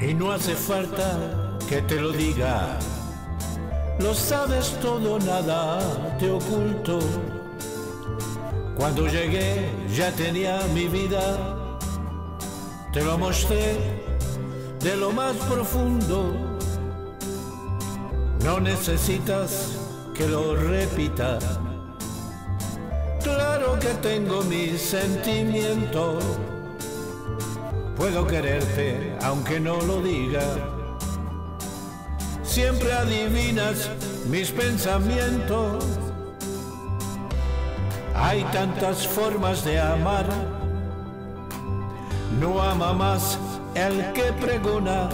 Y no hace falta que te lo diga. Lo sabes todo, nada te oculto. Cuando llegué ya tenía mi vida. Te lo mostré de lo más profundo. No necesitas que lo repita. Claro que tengo mis sentimientos. Puedo quererte aunque no lo diga. Siempre adivinas mis pensamientos. Hay tantas formas de amar. No ama más el que pregona.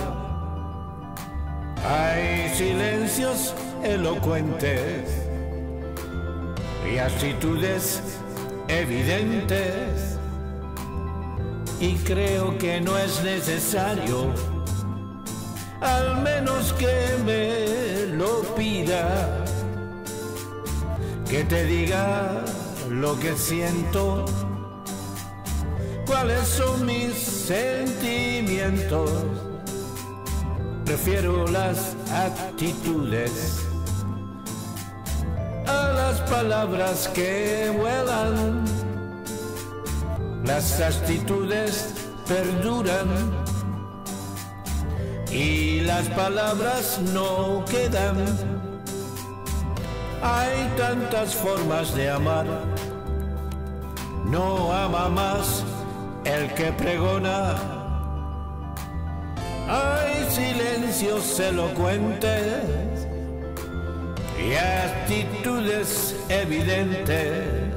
Hay silencios elocuentes y actitudes evidentes. Y creo que no es necesario, al menos que me lo pida, que te diga lo que siento, cuáles son mis sentimientos. Prefiero las actitudes a las palabras que vuelan. Las actitudes perduran y las palabras no quedan. Hay tantas formas de amar. No ama más el que pregona. Hay silencios elocuentes y actitudes evidentes.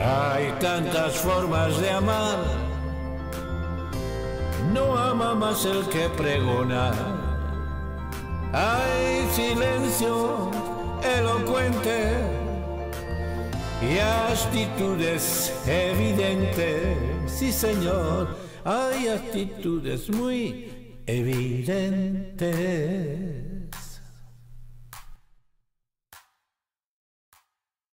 Hay tantas formas de amar, no ama más el que pregona. Hay silencio elocuente y actitudes evidentes. Sí, señor, hay actitudes muy evidentes.